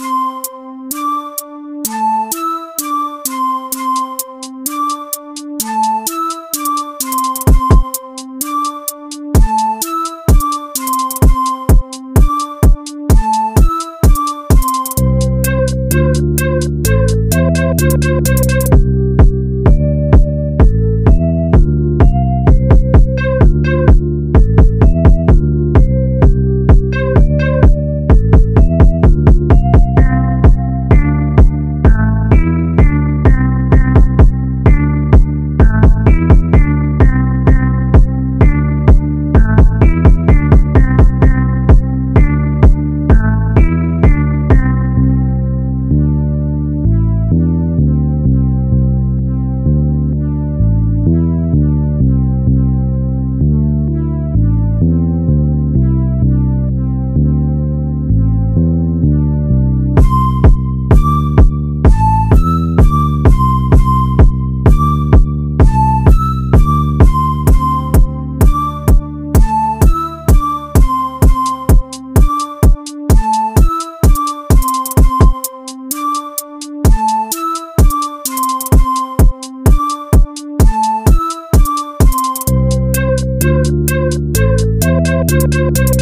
you thank you